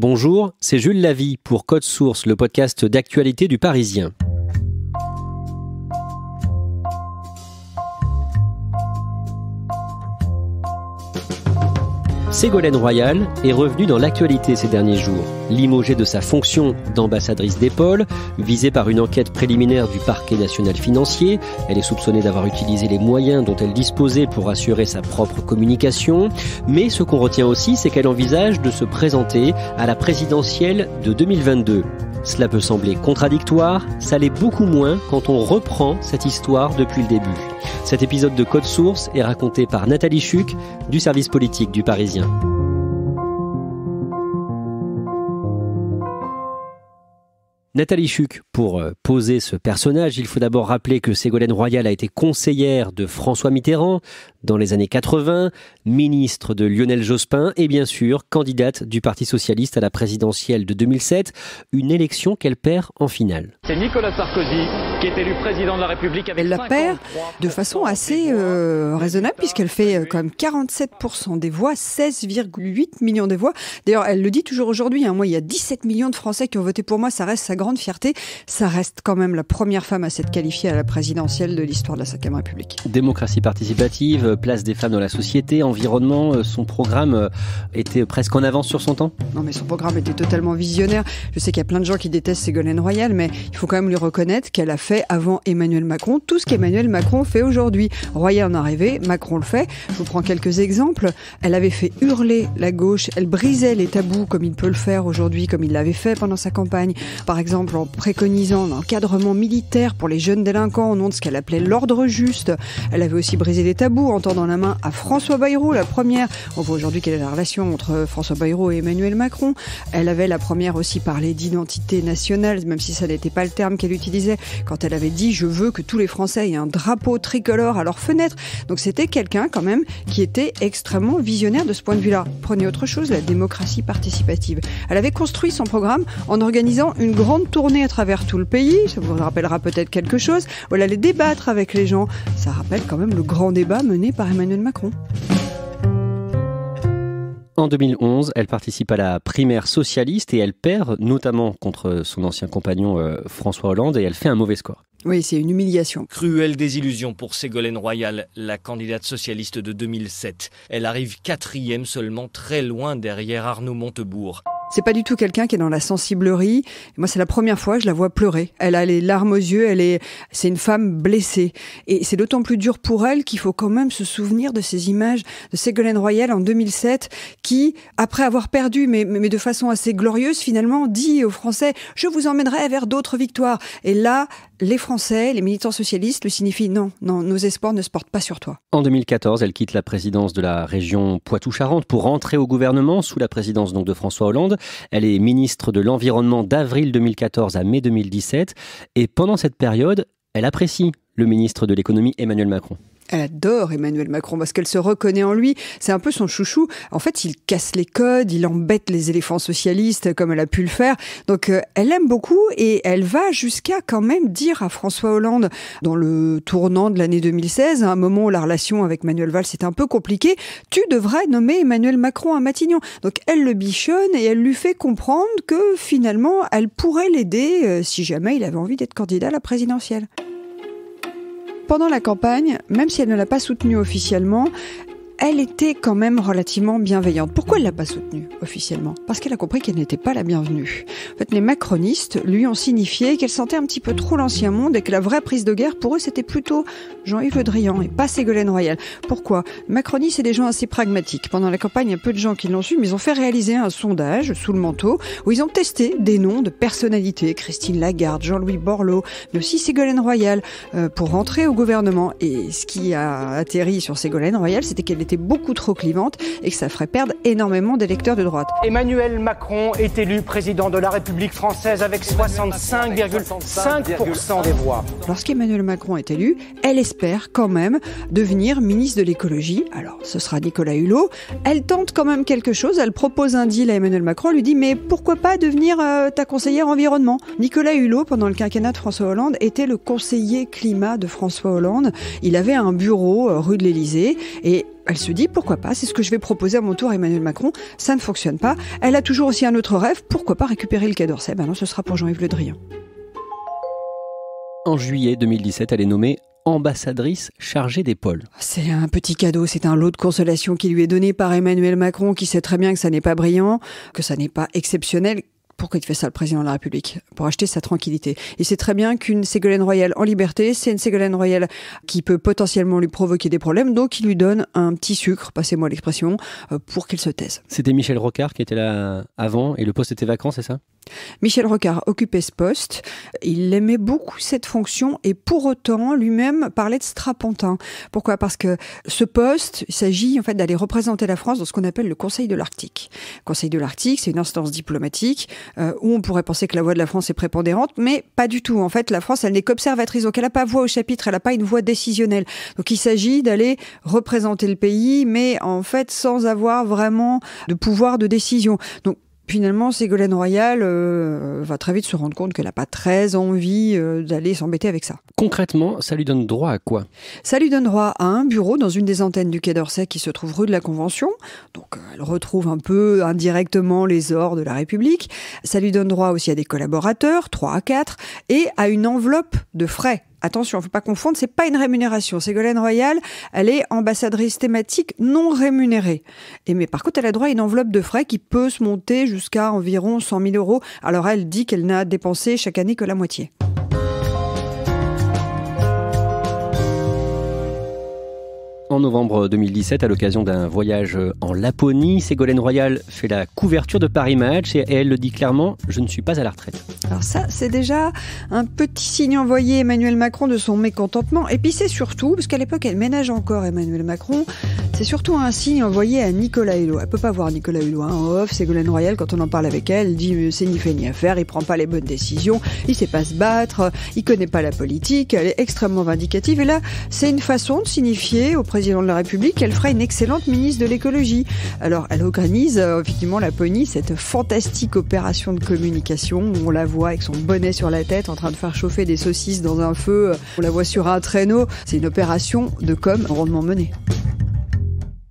Bonjour, c'est Jules Lavie pour Code Source, le podcast d'actualité du Parisien. Ségolène Royal est revenue dans l'actualité ces derniers jours. Limogée de sa fonction d'ambassadrice d'épaule, visée par une enquête préliminaire du parquet national financier, elle est soupçonnée d'avoir utilisé les moyens dont elle disposait pour assurer sa propre communication. Mais ce qu'on retient aussi, c'est qu'elle envisage de se présenter à la présidentielle de 2022. Cela peut sembler contradictoire, ça l'est beaucoup moins quand on reprend cette histoire depuis le début. Cet épisode de Code Source est raconté par Nathalie Chuc du service politique du Parisien. Nathalie Chuc, pour euh, poser ce personnage, il faut d'abord rappeler que Ségolène Royal a été conseillère de François Mitterrand dans les années 80, ministre de Lionel Jospin et bien sûr candidate du Parti socialiste à la présidentielle de 2007, une élection qu'elle perd en finale. C'est Nicolas Sarkozy qui est élu président de la République avec Elle la perd de façon assez euh, raisonnable puisqu'elle fait euh, quand même 47% des voix, 16,8 millions de voix. D'ailleurs, elle le dit toujours aujourd'hui, hein, moi il y a 17 millions de Français qui ont voté pour moi, ça reste sa grande fierté. Ça reste quand même la première femme à s'être qualifiée à la présidentielle de l'histoire de la 5 République. Démocratie participative, place des femmes dans la société, environnement, euh, son programme euh, était presque en avance sur son temps Non mais son programme était totalement visionnaire. Je sais qu'il y a plein de gens qui détestent Ségolène Royal, mais il faut quand même lui reconnaître qu'elle a fait avant Emmanuel Macron tout ce qu'Emmanuel Macron fait aujourd'hui. Royal en est arrivé, Macron le fait. Je vous prends quelques exemples. Elle avait fait hurler la gauche, elle brisait les tabous comme il peut le faire aujourd'hui, comme il l'avait fait pendant sa campagne. Par exemple, exemple en préconisant l'encadrement militaire pour les jeunes délinquants au nom de ce qu'elle appelait l'ordre juste. Elle avait aussi brisé les tabous en tendant la main à François Bayrou, la première. On voit aujourd'hui quelle est la relation entre François Bayrou et Emmanuel Macron. Elle avait la première aussi parlé d'identité nationale, même si ça n'était pas le terme qu'elle utilisait, quand elle avait dit je veux que tous les Français aient un drapeau tricolore à leur fenêtre. Donc c'était quelqu'un quand même qui était extrêmement visionnaire de ce point de vue-là. Prenez autre chose, la démocratie participative. Elle avait construit son programme en organisant une grande tournée à travers tout le pays, ça vous rappellera peut-être quelque chose. Voilà, les débattre avec les gens, ça rappelle quand même le grand débat mené par Emmanuel Macron. En 2011, elle participe à la primaire socialiste et elle perd notamment contre son ancien compagnon euh, François Hollande et elle fait un mauvais score. Oui, c'est une humiliation. Cruelle désillusion pour Ségolène Royal, la candidate socialiste de 2007. Elle arrive quatrième seulement, très loin derrière Arnaud Montebourg. C'est pas du tout quelqu'un qui est dans la sensiblerie. Moi, c'est la première fois je la vois pleurer. Elle a les larmes aux yeux. Elle est, c'est une femme blessée. Et c'est d'autant plus dur pour elle qu'il faut quand même se souvenir de ces images de Ségolène Royal en 2007, qui, après avoir perdu, mais, mais de façon assez glorieuse, finalement, dit aux Français, je vous emmènerai vers d'autres victoires. Et là, les Français, les militants socialistes le signifient non, non, nos espoirs ne se portent pas sur toi. En 2014, elle quitte la présidence de la région Poitou-Charentes pour rentrer au gouvernement sous la présidence donc de François Hollande. Elle est ministre de l'Environnement d'avril 2014 à mai 2017. Et pendant cette période, elle apprécie le ministre de l'économie Emmanuel Macron. Elle adore Emmanuel Macron parce qu'elle se reconnaît en lui. C'est un peu son chouchou. En fait, il casse les codes, il embête les éléphants socialistes comme elle a pu le faire. Donc, euh, elle aime beaucoup et elle va jusqu'à quand même dire à François Hollande, dans le tournant de l'année 2016, à un moment où la relation avec Manuel Valls est un peu compliquée, tu devrais nommer Emmanuel Macron à Matignon. Donc, elle le bichonne et elle lui fait comprendre que finalement, elle pourrait l'aider euh, si jamais il avait envie d'être candidat à la présidentielle pendant la campagne, même si elle ne l'a pas soutenu officiellement, elle était quand même relativement bienveillante. Pourquoi elle l'a pas soutenue officiellement? Parce qu'elle a compris qu'elle n'était pas la bienvenue. En fait, les macronistes lui ont signifié qu'elle sentait un petit peu trop l'ancien monde et que la vraie prise de guerre pour eux c'était plutôt Jean-Yves Le Drian et pas Ségolène Royal. Pourquoi? Macronistes c'est des gens assez pragmatiques. Pendant la campagne, il y a peu de gens qui l'ont su, mais ils ont fait réaliser un sondage sous le manteau où ils ont testé des noms de personnalités, Christine Lagarde, Jean-Louis Borloo, mais aussi Ségolène Royal, euh, pour rentrer au gouvernement. Et ce qui a atterri sur Ségolène Royal, c'était qu'elle était beaucoup trop clivante et que ça ferait perdre énormément d'électeurs de droite. Emmanuel Macron est élu président de la République française avec 65,5% des voix. Lorsqu'Emmanuel Macron est élu, elle espère quand même devenir ministre de l'écologie. Alors, ce sera Nicolas Hulot. Elle tente quand même quelque chose. Elle propose un deal à Emmanuel Macron. Elle lui dit mais pourquoi pas devenir euh, ta conseillère environnement? Nicolas Hulot, pendant le quinquennat de François Hollande, était le conseiller climat de François Hollande. Il avait un bureau euh, rue de l'Élysée et elle se dit pourquoi pas, c'est ce que je vais proposer à mon tour à Emmanuel Macron, ça ne fonctionne pas. Elle a toujours aussi un autre rêve, pourquoi pas récupérer le Quai d'Orsay Ben non, ce sera pour Jean-Yves Le Drian. En juillet 2017, elle est nommée ambassadrice chargée des pôles. C'est un petit cadeau, c'est un lot de consolation qui lui est donné par Emmanuel Macron, qui sait très bien que ça n'est pas brillant, que ça n'est pas exceptionnel, pourquoi il fait ça le président de la République Pour acheter sa tranquillité. Il sait très bien qu'une Ségolène Royal en liberté, c'est une Ségolène Royal qui peut potentiellement lui provoquer des problèmes, donc il lui donne un petit sucre, passez-moi l'expression, euh, pour qu'il se taise. C'était Michel Rocard qui était là avant et le poste était vacant, c'est ça? Michel Rocard occupait ce poste. Il aimait beaucoup cette fonction et pour autant, lui-même parlait de strapontin. Pourquoi? Parce que ce poste, il s'agit en fait d'aller représenter la France dans ce qu'on appelle le Conseil de l'Arctique. Conseil de l'Arctique, c'est une instance diplomatique euh, où on pourrait penser que la voix de la France est prépondérante, mais pas du tout. En fait, la France, elle n'est qu'observatrice, donc elle n'a pas voix au chapitre, elle n'a pas une voix décisionnelle. Donc il s'agit d'aller représenter le pays, mais en fait sans avoir vraiment de pouvoir de décision. Donc Finalement, Ségolène Royal euh, va très vite se rendre compte qu'elle n'a pas très envie euh, d'aller s'embêter avec ça. Concrètement, ça lui donne droit à quoi? Ça lui donne droit à un bureau dans une des antennes du Quai d'Orsay qui se trouve rue de la Convention. Donc euh, elle retrouve un peu indirectement les ors de la République. Ça lui donne droit aussi à des collaborateurs, 3 à 4, et à une enveloppe de frais attention, il ne faut pas confondre, c'est pas une rémunération. Ségolène Royal, elle est ambassadrice thématique non rémunérée. Et mais par contre, elle a droit à une enveloppe de frais qui peut se monter jusqu'à environ 100 000 euros. Alors elle dit qu'elle n'a dépensé chaque année que la moitié. En novembre 2017, à l'occasion d'un voyage en Laponie, Ségolène Royal fait la couverture de Paris Match et elle le dit clairement Je ne suis pas à la retraite. Alors, ça, c'est déjà un petit signe envoyé Emmanuel Macron de son mécontentement. Et puis, c'est surtout, parce qu'à l'époque, elle ménage encore Emmanuel Macron, c'est surtout un signe envoyé à Nicolas Hulot. Elle peut pas voir Nicolas Hulot hein. en off. Ségolène Royal, quand on en parle avec elle, dit c'est ni fait ni à faire, il prend pas les bonnes décisions, il sait pas se battre, il connaît pas la politique, elle est extrêmement vindicative. Et là, c'est une façon de signifier au président de la République qu'elle fera une excellente ministre de l'écologie. Alors, elle organise euh, effectivement la Pony, cette fantastique opération de communication où on la voit avec son bonnet sur la tête en train de faire chauffer des saucisses dans un feu. On la voit sur un traîneau. C'est une opération de com rondement menée.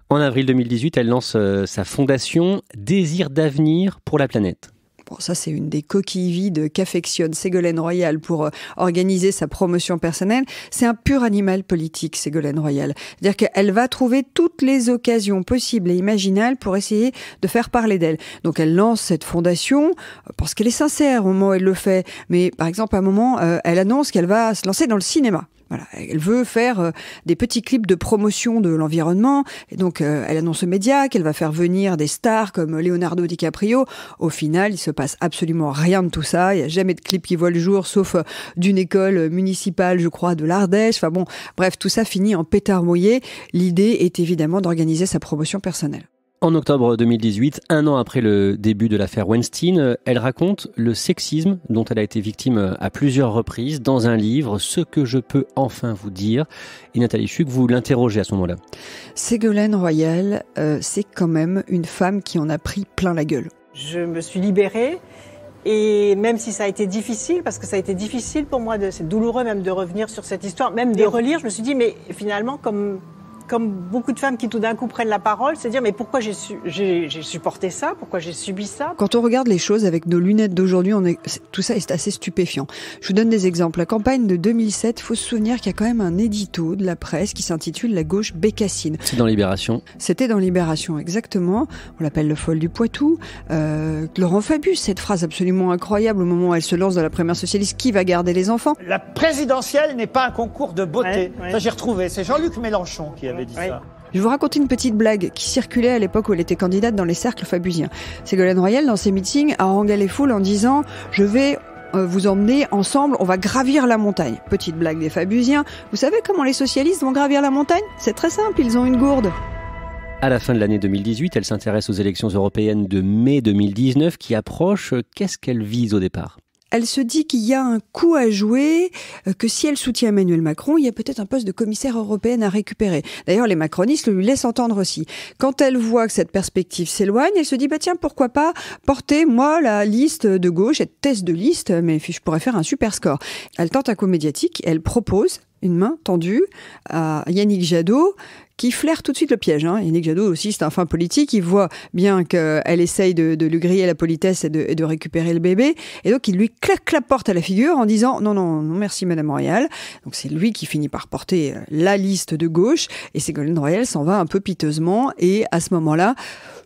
En avril 2018, elle lance euh, sa fondation Désir d'avenir pour la planète. Bon, ça, c'est une des coquilles vides qu'affectionne Ségolène Royal pour euh, organiser sa promotion personnelle. C'est un pur animal politique, Ségolène Royal. C'est-à-dire qu'elle va trouver toutes les occasions possibles et imaginables pour essayer de faire parler d'elle. Donc, elle lance cette fondation euh, parce qu'elle est sincère au moment où elle le fait. Mais, par exemple, à un moment, euh, elle annonce qu'elle va se lancer dans le cinéma. Voilà, elle veut faire euh, des petits clips de promotion de l'environnement. Et donc, euh, elle annonce aux médias qu'elle va faire venir des stars comme Leonardo DiCaprio. Au final, il se passe absolument rien de tout ça. Il n'y a jamais de clip qui voit le jour, sauf euh, d'une école municipale, je crois, de l'Ardèche. Enfin bon, bref, tout ça finit en pétard mouillé. L'idée est évidemment d'organiser sa promotion personnelle. En octobre 2018, un an après le début de l'affaire Weinstein, elle raconte le sexisme dont elle a été victime à plusieurs reprises dans un livre, Ce que je peux enfin vous dire. Et Nathalie Chuc, vous l'interrogez à ce moment-là. Ségolène Royal, euh, c'est quand même une femme qui en a pris plein la gueule. Je me suis libérée. Et même si ça a été difficile, parce que ça a été difficile pour moi, c'est douloureux même de revenir sur cette histoire, même de relire, je me suis dit, mais finalement, comme comme beaucoup de femmes qui tout d'un coup prennent la parole, c'est dire mais pourquoi j'ai supporté ça, pourquoi j'ai subi ça? Quand on regarde les choses avec nos lunettes d'aujourd'hui, on est, tout ça est assez stupéfiant. Je vous donne des exemples. La campagne de 2007, faut se souvenir qu'il y a quand même un édito de la presse qui s'intitule La gauche bécassine. C'est dans Libération. C'était dans Libération, exactement. On l'appelle le folle du Poitou. Euh, Laurent Fabius, cette phrase absolument incroyable au moment où elle se lance dans la première socialiste, qui va garder les enfants? La présidentielle n'est pas un concours de beauté. j'ai retrouvé. C'est Jean-Luc Mélenchon qui avait je vais vous raconter une petite blague qui circulait à l'époque où elle était candidate dans les cercles fabusiens. Ségolène Royal, dans ses meetings, a rangé les foules en disant « Je vais euh, vous emmener ensemble, on va gravir la montagne. Petite blague des Fabusiens. Vous savez comment les socialistes vont gravir la montagne? C'est très simple, ils ont une gourde. À la fin de l'année 2018, elle s'intéresse aux élections européennes de mai 2019 qui approchent. Qu'est-ce qu'elle vise au départ? Elle se dit qu'il y a un coup à jouer, euh, que si elle soutient Emmanuel Macron, il y a peut-être un poste de commissaire européenne à récupérer. D'ailleurs, les macronistes lui laissent entendre aussi. Quand elle voit que cette perspective s'éloigne, elle se dit, bah tiens, pourquoi pas porter, moi, la liste de gauche, être test de liste, mais je pourrais faire un super score. Elle tente un coup médiatique, elle propose une main tendue à Yannick Jadot, qui flaire tout de suite le piège. Hein. Yannick Jadot aussi, c'est un fin politique. Il voit bien qu'elle essaye de, lui griller la politesse et de, récupérer le bébé. Et donc, il lui claque la porte à la figure en disant non, non, non, merci, Madame Royal. Donc, c'est lui qui finit par porter la liste de gauche. Et Ségolène Royal s'en va un peu piteusement. Et à ce moment-là,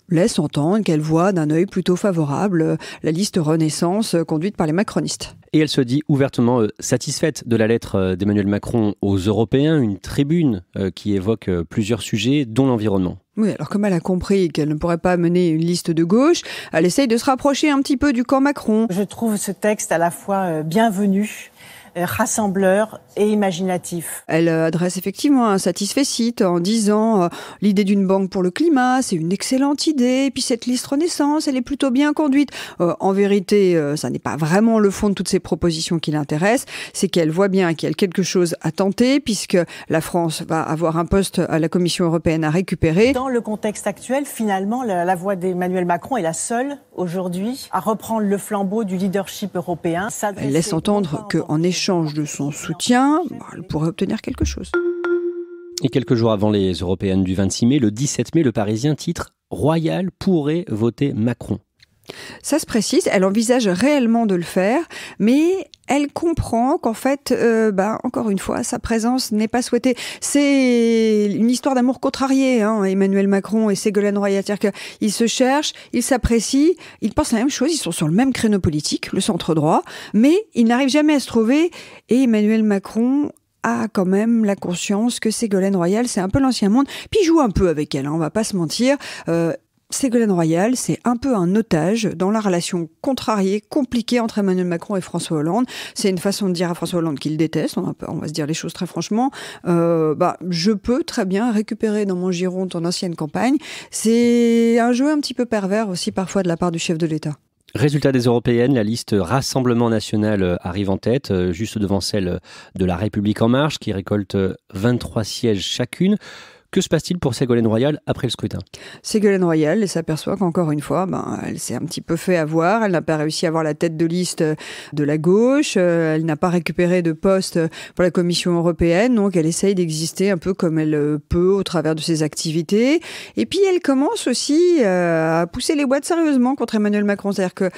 laisse entendre qu'elle voit d'un œil plutôt favorable la liste Renaissance conduite par les macronistes. Et elle se dit ouvertement euh, satisfaite de la lettre euh, d'Emmanuel Macron aux Européens, une tribune euh, qui évoque plusieurs sujets, dont l'environnement. Oui, alors comme elle a compris qu'elle ne pourrait pas mener une liste de gauche, elle essaye de se rapprocher un petit peu du camp Macron. Je trouve ce texte à la fois bienvenu euh, rassembleur et imaginatif. Elle euh, adresse effectivement un satisfait en disant euh, l'idée d'une banque pour le climat, c'est une excellente idée, et puis cette liste Renaissance, elle est plutôt bien conduite. en vérité, ça n'est pas vraiment le fond de toutes ces propositions qui l'intéressent, c'est qu'elle voit bien qu'il y a quelque chose à tenter, puisque la France va avoir un poste à la Commission européenne à récupérer. Dans le contexte actuel, finalement, la, la voix d'Emmanuel Macron est la seule aujourd'hui à reprendre le flambeau du leadership européen. Elle laisse entendre qu'en échange échange de son soutien, bah, elle pourrait obtenir quelque chose. Et quelques jours avant les européennes du 26 mai, le 17 mai, le Parisien titre Royal pourrait voter Macron. Ça se précise, elle envisage réellement de le faire, mais elle comprend qu'en fait, euh, bah, encore une fois, sa présence n'est pas souhaitée. C'est une histoire d'amour contrarié, hein, Emmanuel Macron et Ségolène Royal. Qu'ils se cherchent, ils s'apprécient, ils pensent la même chose, ils sont sur le même créneau politique, le centre droit, mais ils n'arrivent jamais à se trouver. Et Emmanuel Macron a quand même la conscience que Ségolène Royal, c'est un peu l'ancien monde, puis joue un peu avec elle, hein, on va pas se mentir. Euh, Ségolène Royal, c'est un peu un otage dans la relation contrariée, compliquée entre Emmanuel Macron et François Hollande. C'est une façon de dire à François Hollande qu'il déteste, on va, se dire les choses très franchement. Euh, bah, je peux très bien récupérer dans mon giron ton ancienne campagne. C'est un jeu un petit peu pervers aussi parfois de la part du chef de l'État. Résultat des européennes, la liste Rassemblement national arrive en tête, euh, juste devant celle de la République en marche, qui récolte 23 sièges chacune. Que se passe-t-il pour Ségolène Royal après le scrutin? Ségolène Royal s'aperçoit qu'encore une fois, ben, elle s'est un petit peu fait avoir. Elle n'a pas réussi à avoir la tête de liste de la gauche. Euh, elle n'a pas récupéré de poste pour la Commission européenne. Donc, elle essaye d'exister un peu comme elle peut au travers de ses activités. Et puis, elle commence aussi euh, à pousser les boîtes sérieusement contre Emmanuel Macron. C'est-à-dire que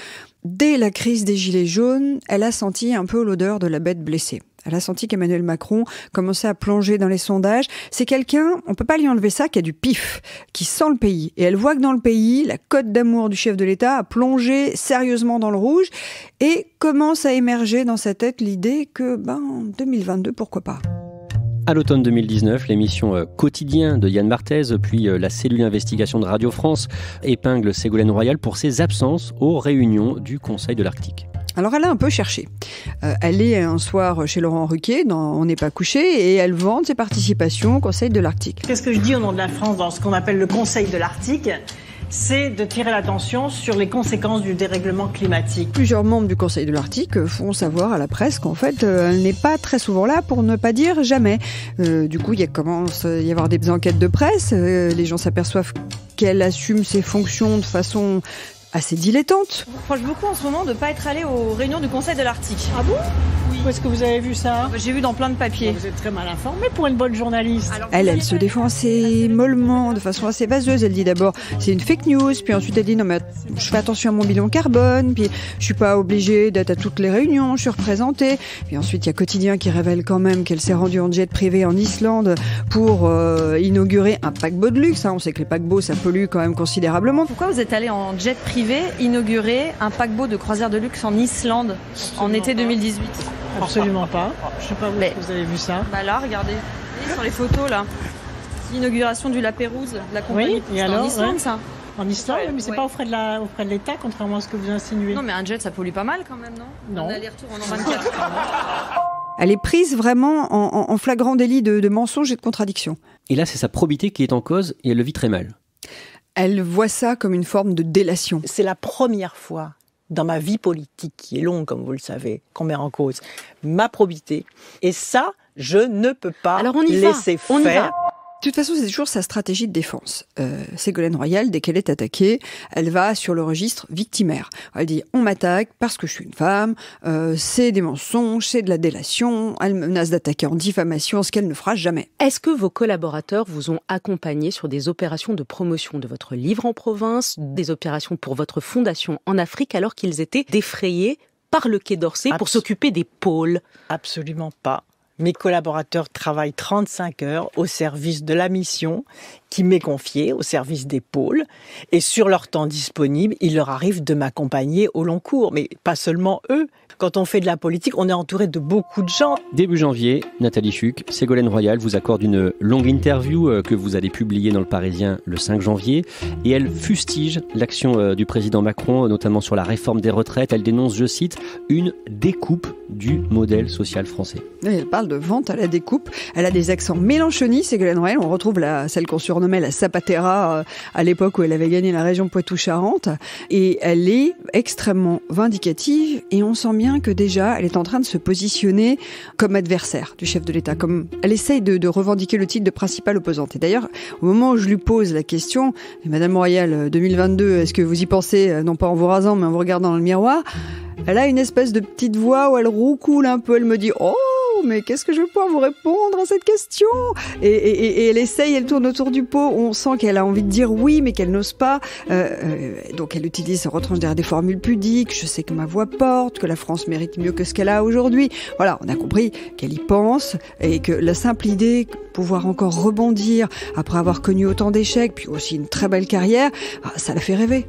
dès la crise des Gilets jaunes, elle a senti un peu l'odeur de la bête blessée. Elle a senti qu'Emmanuel Macron commençait à plonger dans les sondages. C'est quelqu'un, on peut pas lui enlever ça, qui a du pif, qui sent le pays. Et elle voit que dans le pays, la cote d'amour du chef de l'État a plongé sérieusement dans le rouge et commence à émerger dans sa tête l'idée que, ben, 2022, pourquoi pas. À l'automne 2019, l'émission euh, Quotidien de Yann Marthez, puis euh, la cellule investigation de Radio France épingle Ségolène Royal pour ses absences aux réunions du Conseil de l'Arctique. Alors elle a un peu cherché. Euh, elle est un soir chez Laurent Ruquier, dans On n'est pas couché, et elle vante ses participations au Conseil de l'Arctique. Qu'est-ce que je dis au nom de la France dans ce qu'on appelle le Conseil de l'Arctique? C'est de tirer l'attention sur les conséquences du dérèglement climatique. Plusieurs membres du Conseil de l'Arctique font savoir à la presse qu'en fait, euh, elle n'est pas très souvent là pour ne pas dire jamais. Euh, du coup, il commence à y avoir des enquêtes de presse. les gens s'aperçoivent qu'elle assume ses fonctions de façon assez dilettante. Je vous reproche beaucoup en ce moment de ne pas être allé aux réunions du Conseil de l'Arctique. Ah bon? Oui. Où est-ce que vous avez vu ça? J'ai vu dans plein de papiers. Vous êtes très mal informé pour une bonne journaliste. elle, elle se défend assez mollement, de façon assez vaseuse. Elle dit d'abord c'est une fake news, puis ensuite elle dit non mais je fais attention à mon bilan carbone, puis je suis pas obligée d'être à toutes les réunions, je suis représentée. Puis ensuite il y a Quotidien qui révèle quand même qu'elle s'est rendue en jet privé en Islande pour euh, inaugurer un paquebot de luxe. Hein. On sait que les paquebots ça pollue quand même considérablement. Pourquoi vous êtes allé en jet privé? Inaugurer un paquebot de croisière de luxe en Islande en été 2018 Absolument pas. Je sais pas où vous avez vu ça. Bah là, regardez. Sur les photos là. L'inauguration du La Pérouse, de la compagnie. Oui, et alors, en Islande ça. En Islande, mais c'est pas auprès de la, auprès de l'État, contrairement à ce que vous insinuez. Non, mais un jet, ça pollue pas mal quand même, non? Non. Aller-retour en 24 Elle est prise vraiment en, flagrant délit de, de mensonge et de contradiction. Et là, c'est sa probité qui est en cause et elle le vit très mal. Elle voit ça comme une forme de délation. C'est la première fois dans ma vie politique, qui est longue, comme vous le savez, qu'on met en cause ma probité. Et ça, je ne peux pas Alors on y laisser on faire. De toute façon, c'est toujours sa stratégie de défense. Euh, Ségolène Royal, dès qu'elle est attaquée, elle va sur le registre victimaire. Elle dit on m'attaque parce que je suis une femme, euh, c'est des mensonges, c'est de la délation, elle menace d'attaquer en diffamation, ce qu'elle ne fera jamais. Est-ce que vos collaborateurs vous ont accompagné sur des opérations de promotion de votre livre en province, des opérations pour votre fondation en Afrique, alors qu'ils étaient défrayés par le Quai d'Orsay pour s'occuper des pôles? Absolument pas. Mes collaborateurs travaillent 35 heures au service de la mission qui m'est confiée, au service des pôles. Et sur leur temps disponible, il leur arrive de m'accompagner au long cours. Mais pas seulement eux. Quand on fait de la politique, on est entouré de beaucoup de gens. Début janvier, Nathalie Chuc, Ségolène Royal vous accorde une longue interview euh, que vous allez publier dans le Parisien le 5 janvier. Et elle fustige l'action euh, du président Macron, notamment sur la réforme des retraites. Elle dénonce, je cite, une découpe du modèle social français. Elle parle de vente à la découpe. Elle a des accents mélanchonis, Ségolène Royal. On retrouve la, celle qu'on surnommait la Zapatera euh, à l'époque où elle avait gagné la région Poitou-Charentes. Et elle est extrêmement vindicative et on sent bien que déjà elle est en train de se positionner comme adversaire du chef de l'État. Comme elle essaye de, de, revendiquer le titre de principale opposante. Et d'ailleurs, au moment où je lui pose la question, Madame Royal, 2022, est-ce que vous y pensez, euh, non pas en vous rasant, mais en vous regardant dans le miroir Elle a une espèce de petite voix où elle roucoule un peu. Elle me dit, oh mais qu'est-ce que je vais pouvoir vous répondre à cette question? Et, et, et, elle essaye, elle tourne autour du pot. On sent qu'elle a envie de dire oui, mais qu'elle n'ose pas. Euh, euh, donc elle utilise, elle retranche derrière des formules pudiques. Je sais que ma voix porte, que la France mérite mieux que ce qu'elle a aujourd'hui. Voilà, on a compris qu'elle y pense et que la simple idée, pouvoir encore rebondir après avoir connu autant d'échecs, puis aussi une très belle carrière, ah, ça la fait rêver.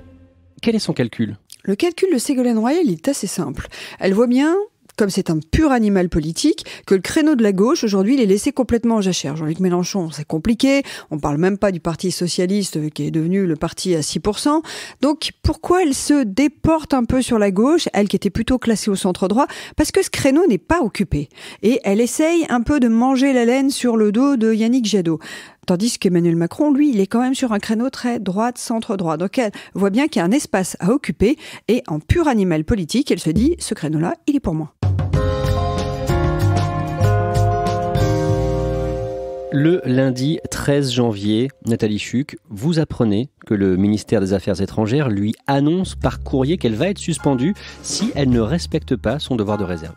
Quel est son calcul? Le calcul de Ségolène Royal, il est assez simple. Elle voit bien comme c'est un pur animal politique, que le créneau de la gauche, aujourd'hui, il est laissé complètement en jachère. Jean-Luc Mélenchon, c'est compliqué. On parle même pas du Parti Socialiste, qui est devenu le parti à 6%. Donc, pourquoi elle se déporte un peu sur la gauche, elle qui était plutôt classée au centre droit? Parce que ce créneau n'est pas occupé. Et elle essaye un peu de manger la laine sur le dos de Yannick Jadot. Tandis qu'Emmanuel Macron, lui, il est quand même sur un créneau très droite, centre-droit. Donc elle voit bien qu'il y a un espace à occuper et en pur animal politique, elle se dit, ce créneau-là, il est pour moi. Le lundi 13 janvier, Nathalie Chuc, vous apprenez que le ministère des Affaires étrangères lui annonce par courrier qu'elle va être suspendue si elle ne respecte pas son devoir de réserve.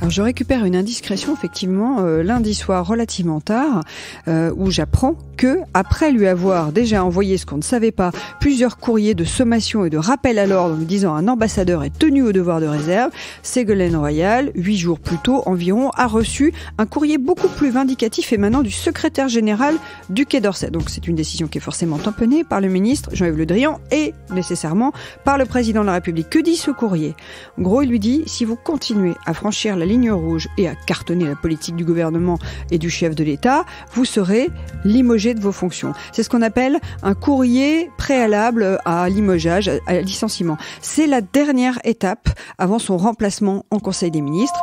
Alors je récupère une indiscrétion effectivement euh, lundi soir relativement tard euh, où j'apprends que après lui avoir déjà envoyé ce qu'on ne savait pas plusieurs courriers de sommation et de rappel à l'ordre lui disant un ambassadeur est tenu au devoir de réserve, Ségolène Royal, huit jours plus tôt environ, a reçu un courrier beaucoup plus vindicatif émanant du secrétaire général du Quai d'Orsay. Donc c'est une décision qui est forcément tamponnée par le ministre Jean-Yves Le Drian et nécessairement par le président de la République. Que dit ce courrier? En gros, il lui dit si vous continuez à franchir la ligne rouge et à cartonner la politique du gouvernement et du chef de l'État, vous serez limogé de vos fonctions. C'est ce qu'on appelle un courrier préalable à limogeage, à licenciement. C'est la dernière étape avant son remplacement en Conseil des ministres.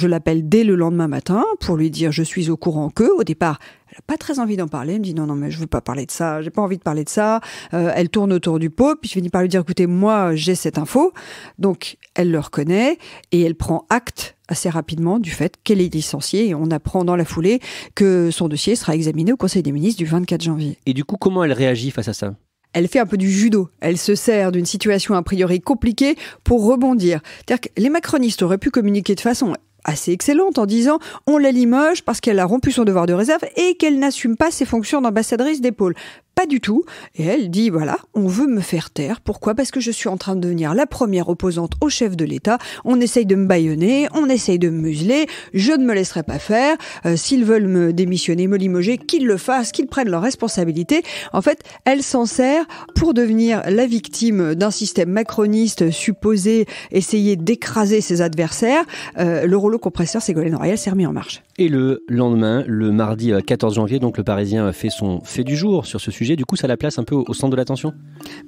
Je l'appelle dès le lendemain matin pour lui dire je suis au courant que, au départ, elle n'a pas très envie d'en parler. Elle me dit non, non, mais je veux pas parler de ça. J'ai pas envie de parler de ça. Euh, elle tourne autour du pot. Puis je finis par lui dire écoutez, moi, j'ai cette info. Donc, elle le reconnaît et elle prend acte assez rapidement du fait qu'elle est licenciée et on apprend dans la foulée que son dossier sera examiné au Conseil des ministres du 24 janvier. Et du coup, comment elle réagit face à ça? Elle fait un peu du judo. Elle se sert d'une situation a priori compliquée pour rebondir. C'est-à-dire que les macronistes auraient pu communiquer de façon assez excellente en disant on la limoge parce qu'elle a rompu son devoir de réserve et qu'elle n'assume pas ses fonctions d'ambassadrice d'épaule. Pas du tout. Et elle dit, voilà, on veut me faire taire. Pourquoi? Parce que je suis en train de devenir la première opposante au chef de l'État. On essaye de me baïonner, on essaye de me museler. Je ne me laisserai pas faire. Euh, S'ils veulent me démissionner, me limoger, qu'ils le fassent, qu'ils prennent leurs responsabilités. En fait, elle s'en sert pour devenir la victime d'un système macroniste supposé essayer d'écraser ses adversaires. Euh, le rouleau compresseur Ségolène Royal s'est remis en marche. Et le lendemain, le mardi 14 janvier, donc le Parisien fait son fait du jour sur ce sujet. Du coup, ça la place un peu au, centre de l'attention?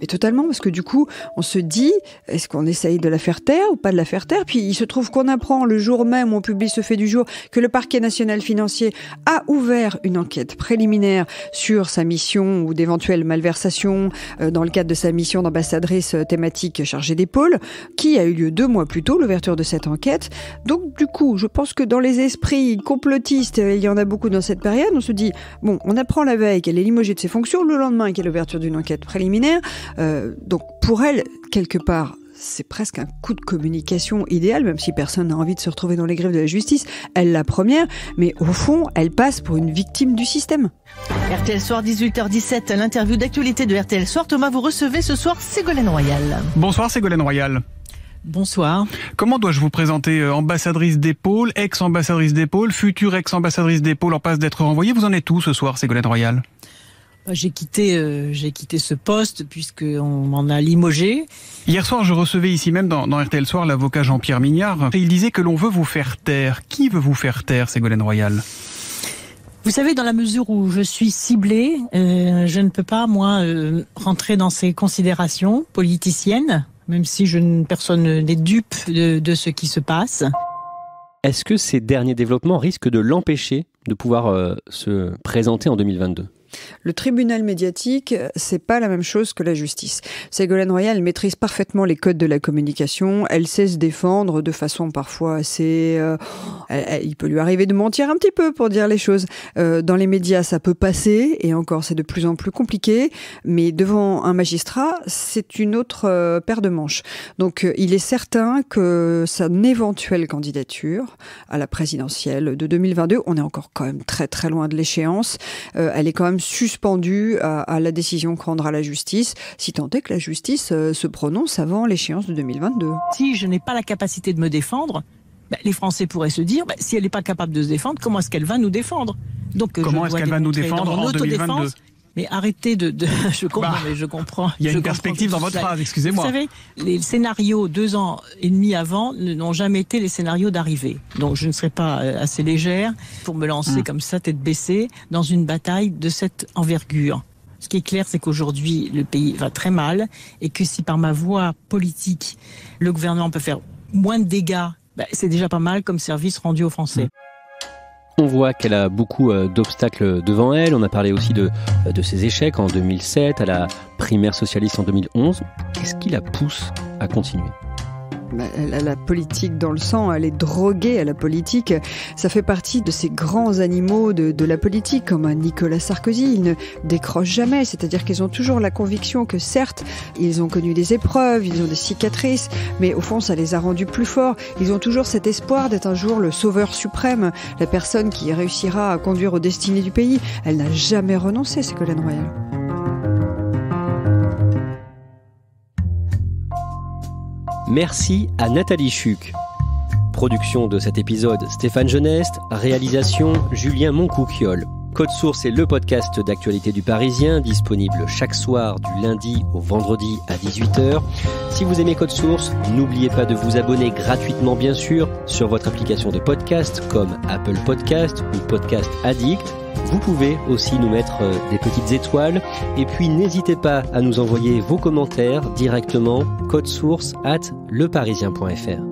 Mais totalement, parce que du coup, on se dit, est-ce qu'on essaye de la faire taire ou pas de la faire taire? Puis il se trouve qu'on apprend le jour même où on publie ce fait du jour que le parquet national financier a ouvert une enquête préliminaire sur sa mission ou d'éventuelles malversations euh, dans le cadre de sa mission d'ambassadrice thématique chargée des pôles, qui a eu lieu deux mois plus tôt, l'ouverture de cette enquête. Donc du coup, je pense que dans les esprits complotistes, il y en a beaucoup dans cette période, on se dit, bon, on apprend la veille qu'elle est limogée de ses fonctions, le lendemain qu'il y a l'ouverture d'une enquête préliminaire. Euh, donc pour elle, quelque part, c'est presque un coup de communication idéal, même si personne n'a envie de se retrouver dans les griffes de la justice. Elle la première, mais au fond, elle passe pour une victime du système. RTL Soir, 18h17, l'interview d'actualité de RTL Soir. Thomas, vous recevez ce soir Ségolène Royal. Bonsoir Ségolène Royal. Bonsoir. Comment dois-je vous présenter euh, ambassadrice d'épaule, ex-ambassadrice d'épaule, future ex-ambassadrice d'épaule en passe d'être renvoyée? Vous en êtes où ce soir, Ségolène Royal? Bah, j'ai quitté, euh, j'ai quitté ce poste puisqu'on m'en a limogé. Hier soir, je recevais ici même dans, RTL Soir l'avocat Jean-Pierre Mignard. Et il disait que l'on veut vous faire taire. Qui veut vous faire taire, Ségolène Royal? Vous savez, dans la mesure où je suis ciblée, euh, je ne peux pas, moi, euh, rentrer dans ces considérations politiciennes, même si je, personne n'est dupe de, de ce qui se passe. Est-ce que ces derniers développements risquent de l'empêcher de pouvoir se présenter en 2022 le tribunal médiatique, c'est pas la même chose que la justice. Ségolène Royal maîtrise parfaitement les codes de la communication. Elle sait se défendre de façon parfois assez. Euh, il peut lui arriver de mentir un petit peu pour dire les choses. Euh, dans les médias, ça peut passer, et encore, c'est de plus en plus compliqué. Mais devant un magistrat, c'est une autre euh, paire de manches. Donc, il est certain que sa éventuelle candidature à la présidentielle de 2022, on est encore quand même très très loin de l'échéance. elle est quand même suspendu à, la décision que rendra la justice, si tant est que la justice euh, se prononce avant l'échéance de 2022. Si je n'ai pas la capacité de me défendre, bah, les Français pourraient se dire, bah, si elle n'est pas capable de se défendre, comment est-ce qu'elle va nous défendre? Donc, Comment est-ce qu'elle va nous défendre en 2022 mais arrêtez de, je comprends, bah, mais je comprends. Il y a une perspective dans votre phrase, excusez-moi. Vous savez, les scénarios deux ans et demi avant n'ont jamais été les scénarios d'arrivée. Donc je ne serai pas euh, assez légère pour me lancer hmm. comme ça, tête baissée, dans une bataille de cette envergure. Ce qui est clair, c'est qu'aujourd'hui, le pays va très mal et que si par ma voix politique, le gouvernement peut faire moins de dégâts, bah, c'est déjà pas mal comme service rendu aux Français. On voit qu'elle a beaucoup euh, d'obstacles devant elle. On a parlé aussi de, de ses échecs en 2007, à la primaire socialiste en 2011. Qu'est-ce qui la pousse à continuer? La politique dans le sang, elle est droguée à la politique. Ça fait partie de ces grands animaux de, la politique, comme Nicolas Sarkozy. Ils ne décrochent jamais, c'est-à-dire qu'ils ont toujours la conviction que certes, ils ont connu des épreuves, ils ont des cicatrices, mais au fond, ça les a rendus plus forts. Ils ont toujours cet espoir d'être un jour le sauveur suprême, la personne qui réussira à conduire aux destinées du pays. Elle n'a jamais renoncé, Ségolène Royal. Merci à Nathalie Chuc. Production de cet épisode Stéphane Geneste, réalisation Julien Moncouquiole. Code Source est le podcast d'actualité du Parisien, disponible chaque soir du lundi au vendredi à 18h. Si vous aimez Code Source, n'oubliez pas de vous abonner gratuitement bien sûr sur votre application de podcast comme Apple Podcast ou Podcast Addict vous pouvez aussi nous mettre euh, des petites étoiles et puis n'hésitez pas à nous envoyer vos commentaires directement code source at leparisien.fr.